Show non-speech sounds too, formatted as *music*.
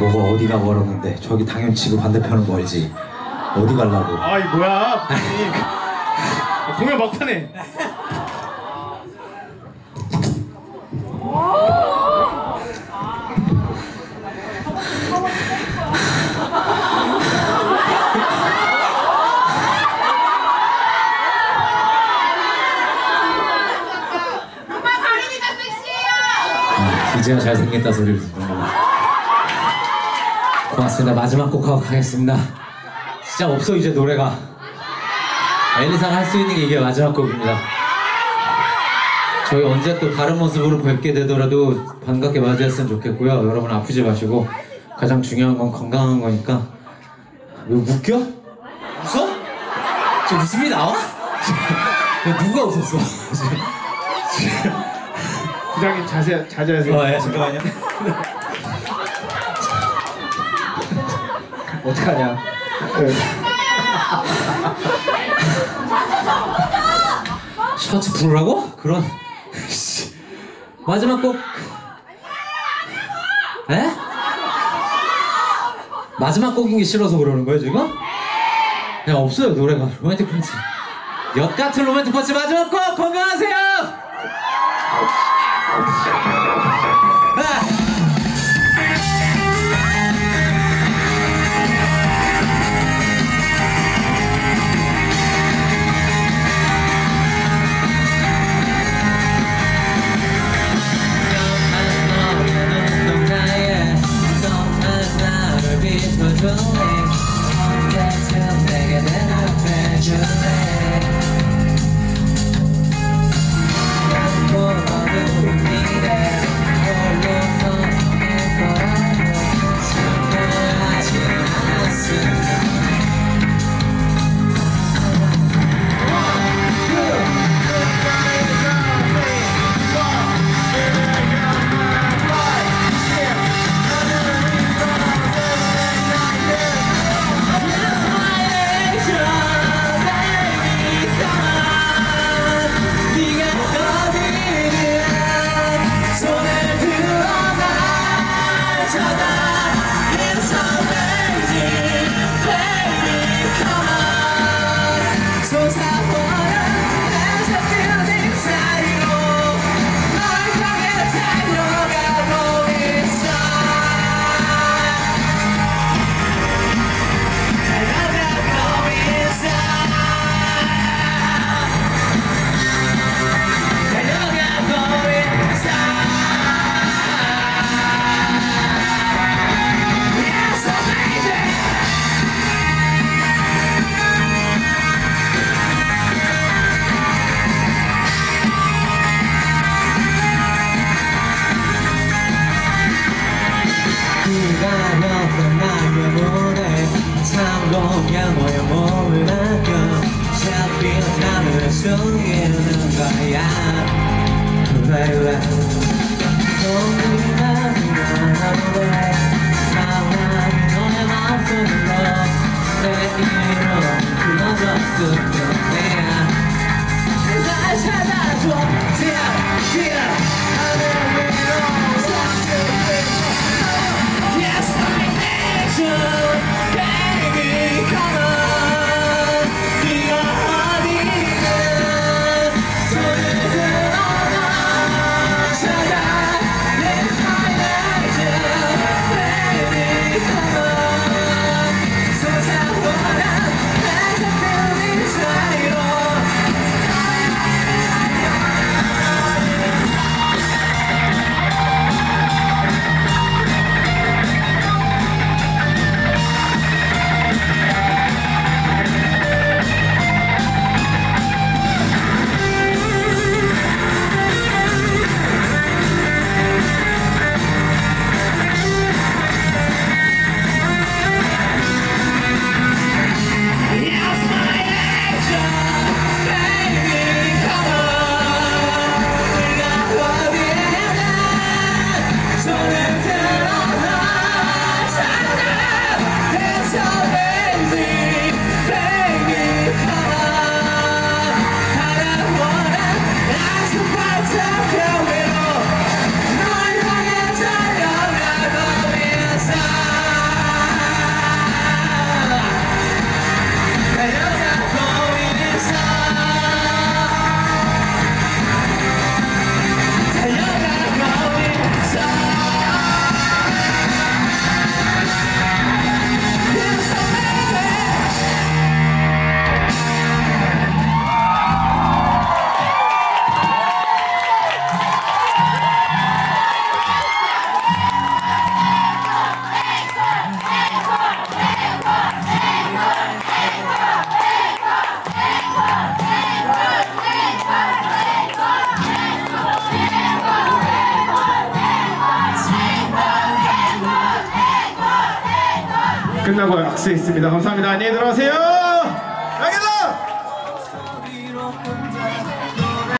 뭐가 어디가 멀었는데 저기 당연 지구 반대편은 멀지. 어디 갈라고? 아이 뭐야? *laughs* 공연 막판에. 아, 이제야 잘생겼다 소리를 듣는구나 고맙습니다 마지막 곡 하고 가겠습니다 진짜 없어 이제 노래가 엘리사가 할 수 있는 게 이게 마지막 곡입니다 저희 언제 또 다른 모습으로 뵙게 되더라도 반갑게 맞이했으면 좋겠고요 여러분 아프지 마시고 가장 중요한 건 건강한 거니까 왜 웃겨? 웃어? 저 웃음이 나와? *laughs* 누가 웃었어? *laughs* 부장님 자제 자제하세요 어, 예, 잠깐만요. 어떡하냐 네. 셔츠 부르라고? 그런 씨. 마지막 곡 에? 마지막 곡인 게 싫어서 그러는 거예요 지금? 그냥 없어요 노래가 로맨틱 펀치 엿 같은 로맨틱 펀치 마지막 곡 건강하세요 아! 뭐야 몸을 맡겨 잡힌 하늘에 숨기는 거야. baby 너 끝나고 악수했습니다. 감사합니다. 안녕히 들어가세요.